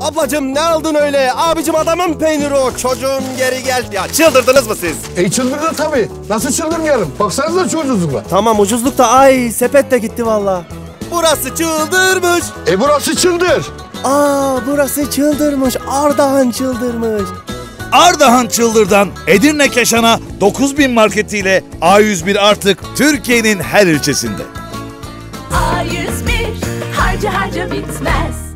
Ablacım ne aldın öyle? Abicim adamın peyniri o. Çocuğum geri gel. Ya çıldırdınız mı siz? E çıldırdı tabii. Nasıl çıldırmayalım? Baksanıza şu ucuzluğa. Tamam ucuzluk da ay sepet de gitti valla. Burası çıldırmış. E burası çıldır. Aa burası çıldırmış. Ardahan çıldırmış. Ardahan Çıldır'dan Edirne Keşan'a 9000 marketiyle A101 artık Türkiye'nin her ilçesinde. A101 harca harca bitmez